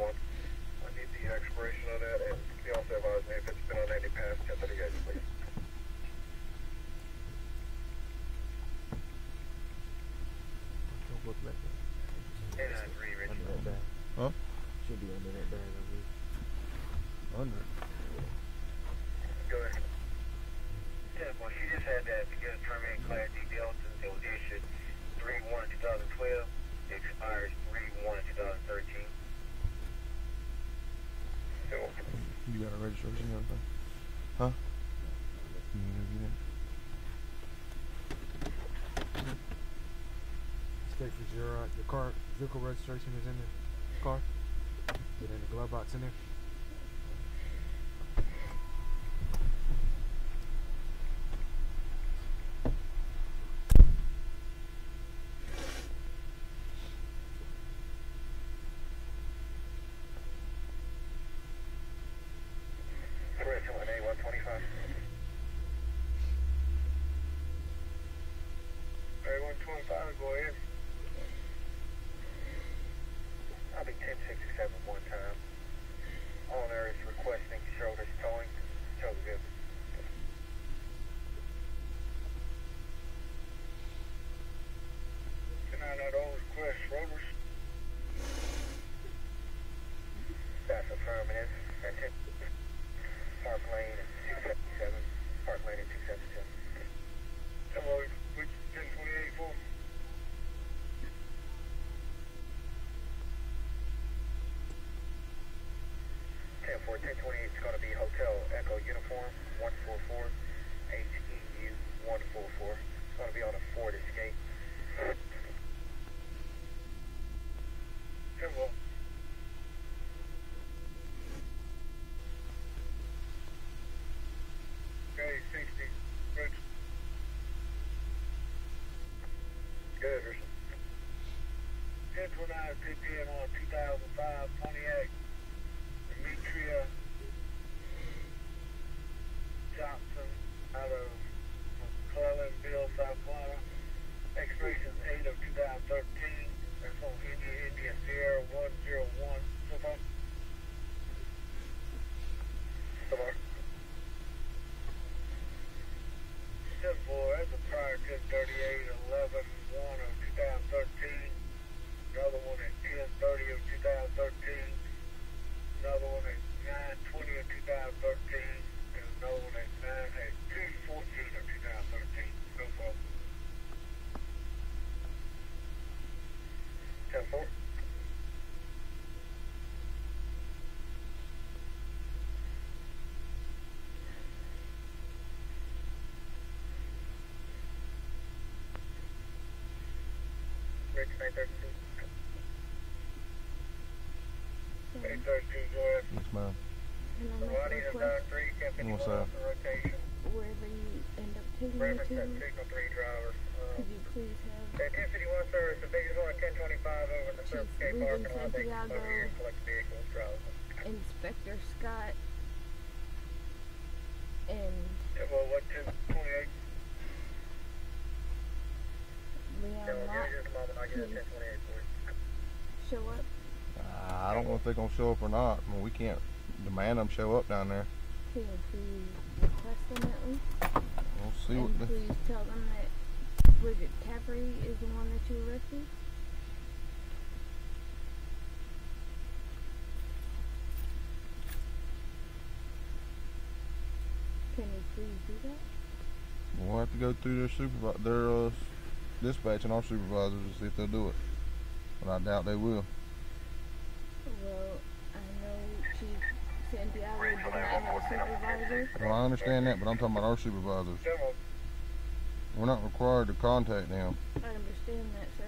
one. I need the expiration on that, and can you also advise me if it's been on any past 1038, please? Don't look like that. And I agree, Richard. Under that. Huh? Should be under that bag, I believe. Under. You got a registration? Huh? You get in. State for your, uh, your car, vehicle registration is in the car? It in the glove box in there? when I on a 2005 Pontiac Demetria Johnson out of McClellanville, South Carolina. Expiration 8 of 2013. That's on India, India Sierra 101. Silver. Silver. Step 4, that's a prior 1038 Eight thirty-two. Eight thirty-two. Yes, ma'am. The 3, What's up? Wherever you end up taking to. Could you please have... The 1025 over the Inspector Scott and... Yeah, well, show up? Uh, I don't know if they're gonna show up or not. I mean, we can't demand them show up down there. Can you request them at least? We'll see what and the, please tell them that Bridget Caffery is the one that you arrested? Can you please do that? we'll have to go through their supervi- their uh, dispatch and our supervisors to see if they'll do it. But I doubt they will. Well, I know Chief Santiago did not have a supervisor. Well, I understand that, but I'm talking about our supervisors. We're not required to contact them. I understand that, sir.